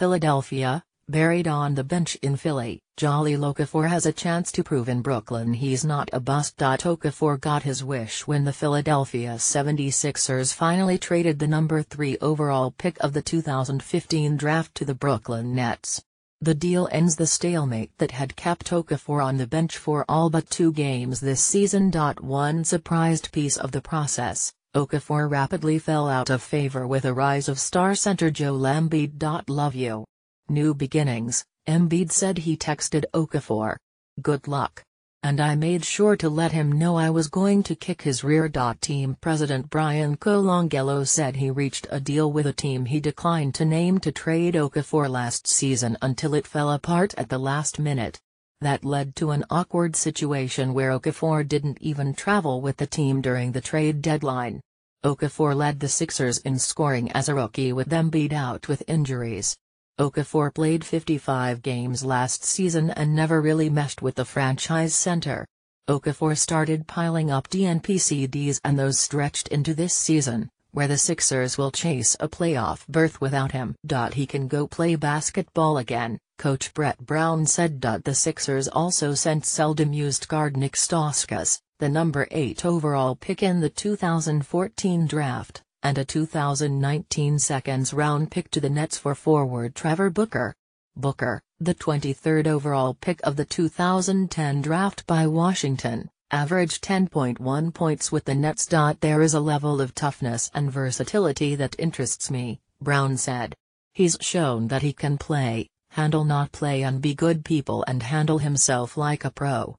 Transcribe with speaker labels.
Speaker 1: Philadelphia, buried on the bench in Philly, Jahlil Okafor has a chance to prove in Brooklyn he's not a bust. Okafor got his wish when the Philadelphia 76ers finally traded the number 3 overall pick of the 2015 draft to the Brooklyn Nets. The deal ends the stalemate that had kept Okafor on the bench for all but two games this season. One surprised piece of the process, Okafor rapidly fell out of favor with a rise of star center Joel Embiid. Love you. New beginnings, Embiid said he texted Okafor. Good luck. And I made sure to let him know I was going to kick his rear. Team president Bryan Colangelo said he reached a deal with a team he declined to name to trade Okafor last season until it fell apart at the last minute. That led to an awkward situation where Okafor didn't even travel with the team during the trade deadline. Okafor led the Sixers in scoring as a rookie with Embiid out with injuries. Okafor played 55 games last season and never really meshed with the franchise center. Okafor started piling up DNP CDs and those stretched into this season, where the Sixers will chase a playoff berth without him. He can go play basketball again, Coach Brett Brown said. The Sixers also sent seldom used guard Nik Stauskas, the number 8 overall pick in the 2014 draft, and a 2019 seconds round pick to the Nets for forward Trevor Booker. Booker, the 23rd overall pick of the 2010 draft by Washington, averaged 10.1 points with the Nets. There is a level of toughness and versatility that interests me, Brown said. He's shown that he can play, handle not play and be good people and handle himself like a pro.